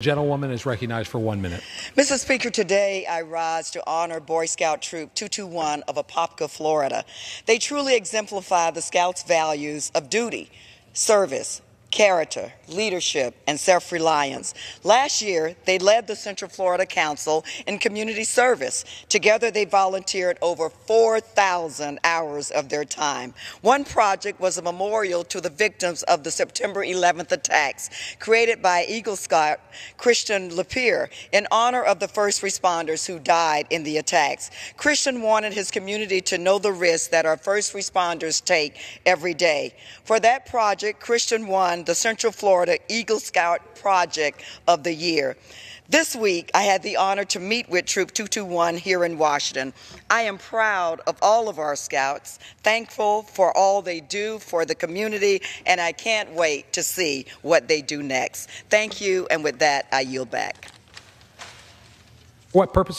Gentlewoman is recognized for one minute. Mr. Speaker, today I rise to honor Boy Scout Troop 221 of Apopka, Florida. They truly exemplify the Scouts' values of duty, service, character, leadership, and self reliance. Last year, they led the Central Florida Council in community service. Together, they volunteered over 4,000 hours of their time. One project was a memorial to the victims of the September 11th attacks, created by Eagle Scout Christian Lapierre in honor of the first responders who died in the attacks. Christian wanted his community to know the risks that our first responders take every day. For that project, Christian won won the Central Florida Eagle Scout Project of the Year. This week, I had the honor to meet with Troop 221 here in Washington. I am proud of all of our scouts, thankful for all they do for the community, and I can't wait to see what they do next. Thank you, and with that, I yield back. What purpose?